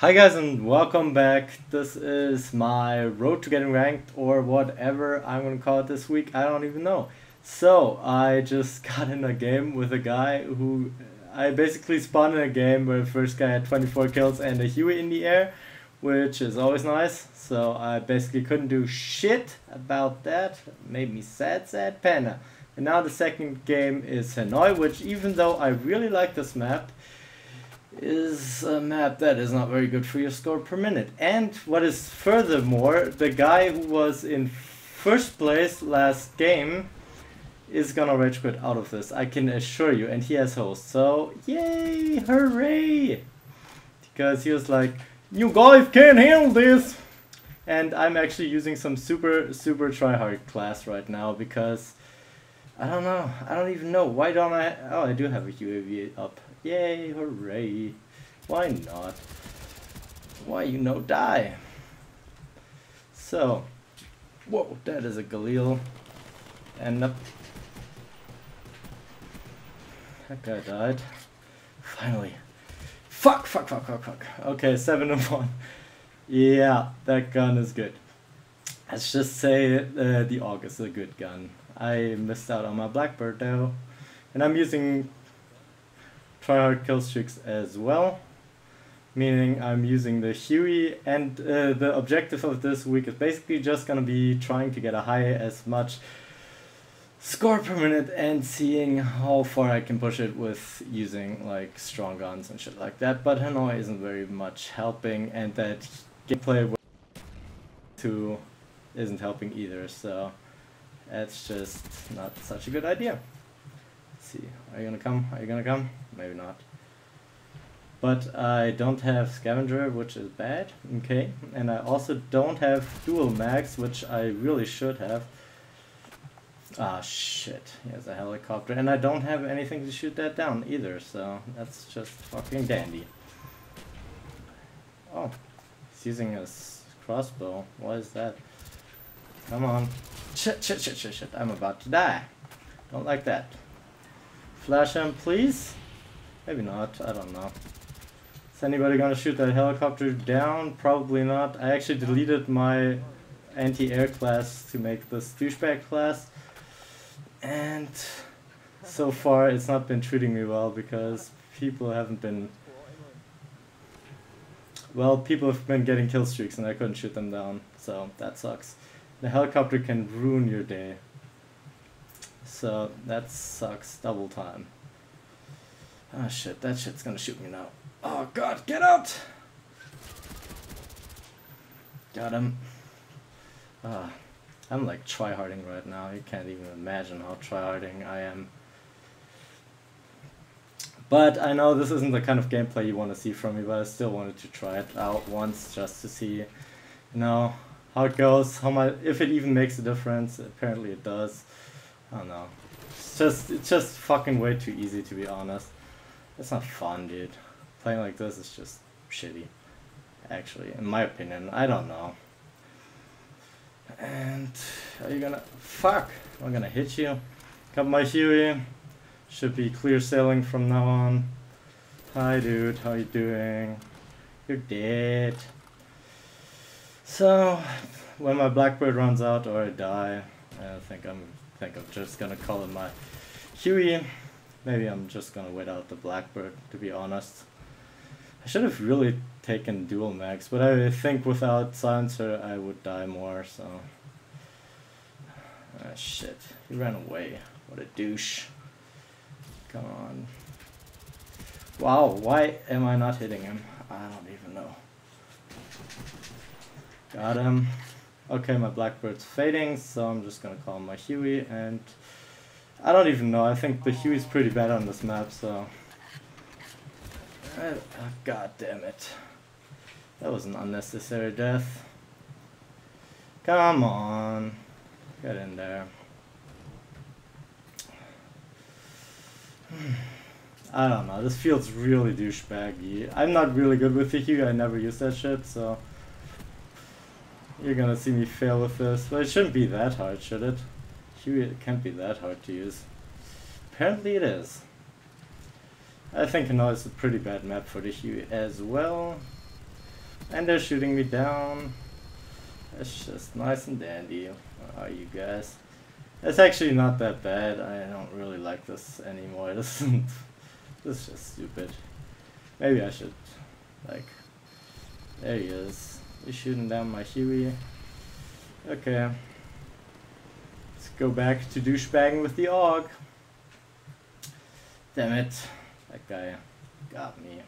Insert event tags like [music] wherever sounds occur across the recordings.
Hi guys and welcome back. This is my road to getting ranked or whatever I'm gonna call it this week. I don't even know. So I just [laughs] got in a game with a guy who I basically spawned in a game where the first guy had 24 kills and a Huey in the air, which is always nice. So I basically couldn't do shit about that. Made me sad, sad panda. And now the second game is Hanoi, which even though I really like this map, is uh, a map that is not very good for your score per minute. And what is furthermore, the guy who was in first place last game is gonna rage quit out of this, I can assure you, and he has host. So, yay, hooray! Because he was like, you guys can't handle this! And I'm actually using some super, super tryhard class right now because I don't know, I don't even know, why don't I, oh I do have a UAV up. Yay, hooray. Why not? Why you no die? So, whoa, that is a Galil. And up. That guy died. Finally. Fuck, fuck, fuck, fuck, fuck. Okay, 7 and 1. Yeah, that gun is good. Let's just say uh, the AUG is a good gun. I missed out on my Blackbird though. And I'm using tryhard kill streaks as well. Meaning I'm using the Huey and uh, the objective of this week is basically just gonna be trying to get a high as much score per minute and seeing how far I can push it with using like strong guns and shit like that. But Hanoi isn't very much helping and that gameplay to isn't helping either, so that's just not such a good idea. Let's see, are you gonna come? Are you gonna come? maybe not. But I don't have Scavenger, which is bad, okay. And I also don't have Dual Mags, which I really should have. Ah, shit. He has a helicopter. And I don't have anything to shoot that down either, so that's just fucking dandy. Oh, he's using a crossbow. What is that? Come on. Shit, shit, shit, shit, shit. I'm about to die. Don't like that. Flash him, please. Maybe not, I don't know. Is anybody gonna shoot that helicopter down? Probably not. I actually deleted my anti-air class to make this douchebag class. And so far it's not been treating me well because people haven't been... Well, people have been getting kill streaks and I couldn't shoot them down, so that sucks. The helicopter can ruin your day. So that sucks double time. Oh shit, that shit's gonna shoot me now. Oh god, get out! Got him. Ah, I'm like tryharding right now. You can't even imagine how tryharding I am. But I know this isn't the kind of gameplay you want to see from me, but I still wanted to try it out once just to see, you know, how it goes, how my if it even makes a difference. Apparently it does. I don't know. It's just it's just fucking way too easy to be honest. It's not fun, dude. Playing like this is just shitty. Actually, in my opinion. I don't know. And are you gonna... Fuck! I'm gonna hit you. Got my Huey. Should be clear sailing from now on. Hi dude, how you doing? You're dead. So, when my Blackbird runs out or I die, I think I'm think I'm just gonna call it my Huey. Maybe I'm just gonna wait out the Blackbird, to be honest. I should have really taken dual mags, but I think without silencer I would die more, so... Ah, shit. He ran away. What a douche. Come on. Wow, why am I not hitting him? I don't even know. Got him. Okay, my Blackbird's fading, so I'm just gonna call my Huey and I don't even know. I think the Huey's pretty bad on this map, so... Uh, oh, God damn it. That was an unnecessary death. Come on. Get in there. I don't know. This feels really douchebaggy. I'm not really good with the Huey. I never use that shit, so... You're gonna see me fail with this. But it shouldn't be that hard, should it? Huey can't be that hard to use. Apparently it is. I think know it's a pretty bad map for the Huey as well. And they're shooting me down. It's just nice and dandy. Where are you guys? It's actually not that bad. I don't really like this anymore. This, [laughs] this is just stupid. Maybe I should, like, there he is. He's shooting down my Huey. Okay. Let's go back to douchebagging with the AUG. Damn it. That guy got me.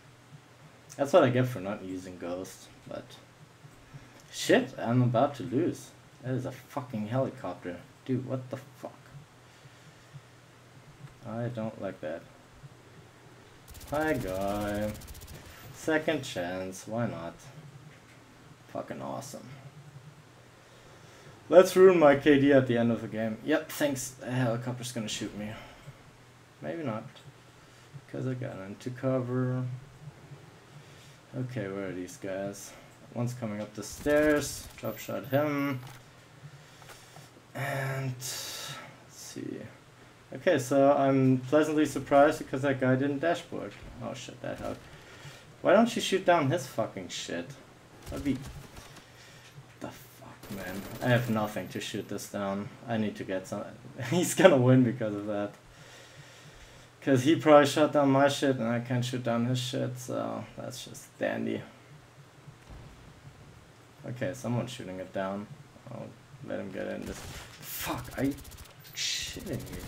That's what I get for not using Ghost, but... Shit, I'm about to lose. That is a fucking helicopter. Dude, what the fuck? I don't like that. Hi, guy. Second chance, why not? Fucking awesome. Let's ruin my KD at the end of the game. Yep, thanks. The helicopter's gonna shoot me. Maybe not. Because I got into cover. Okay, where are these guys? One's coming up the stairs. Drop shot him. And let's see. Okay, so I'm pleasantly surprised because that guy didn't dashboard. Oh shit, that helped. Why don't you shoot down his fucking shit? That'd be... Man. I have nothing to shoot this down. I need to get some... [laughs] He's gonna win because of that. Because he probably shot down my shit and I can't shoot down his shit, so that's just dandy. Okay, someone's shooting it down. I'll let him get in this. Fuck, you shitting me?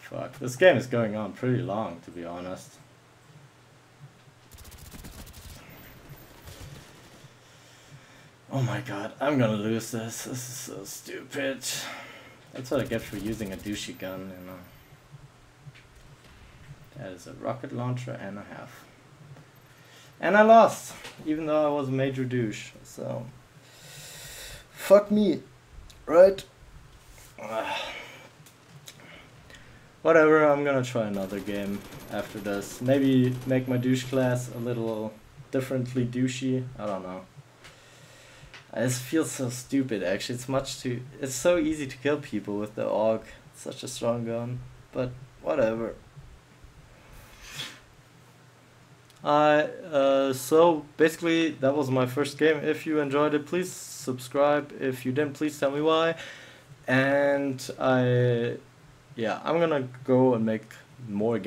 Fuck, this game is going on pretty long, to be honest. Oh my god, I'm gonna lose this. This is so stupid. That's what I get for using a douchey gun, you know. That is a rocket launcher and a half. And I lost, even though I was a major douche, so... Fuck me, right? [sighs] Whatever, I'm gonna try another game after this. Maybe make my douche class a little differently douchey, I don't know. I just feel so stupid actually, it's much too... It's so easy to kill people with the AUG, such a strong gun, but whatever. I uh, so basically that was my first game. If you enjoyed it, please subscribe. If you didn't, please tell me why. And I, yeah, I'm gonna go and make more.